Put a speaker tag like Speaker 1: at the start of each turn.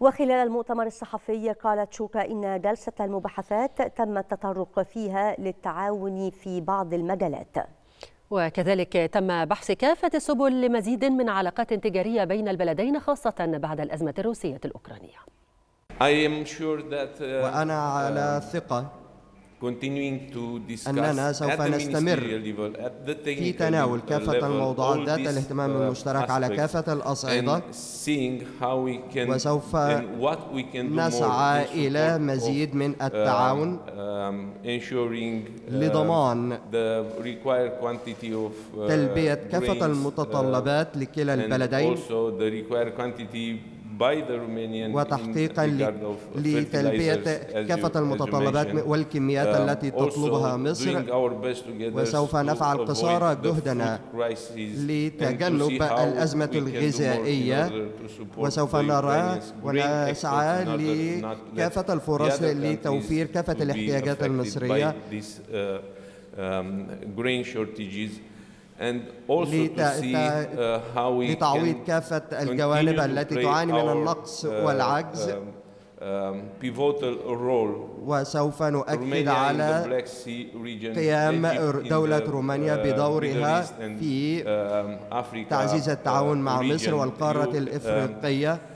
Speaker 1: وخلال المؤتمر الصحفي قالت شوكا إن جلسة المباحثات تم التطرق فيها للتعاون في بعض المجالات.
Speaker 2: وكذلك تم بحث كافة السبل لمزيد من علاقات تجارية بين البلدين خاصة بعد الأزمة الروسية الأوكرانية.
Speaker 3: وأنا على ثقة أننا سوف نستمر في تناول كافة الموضوعات ذات الاهتمام المشترك على كافة الأصعدة. وسوف نسعى إلى مزيد من التعاون لضمان تلبية كافة المتطلبات لكلا البلدين. وتحقيقا لتلبية كافة المتطلبات والكميات التي تطلبها مصر. وسوف نفعل قصارى جهدنا لتجنب الأزمة الغذائية. وسوف نرى ونسعى لكافة الفرص لتوفير كافة الاحتياجات المصرية. لتعويض كافة الجوانب التي تعاني من النقص والعجز. وسوف نؤكد على قيام دولة رومانيا بدورها في تعزيز التعاون مع مصر والقارة الإفريقية.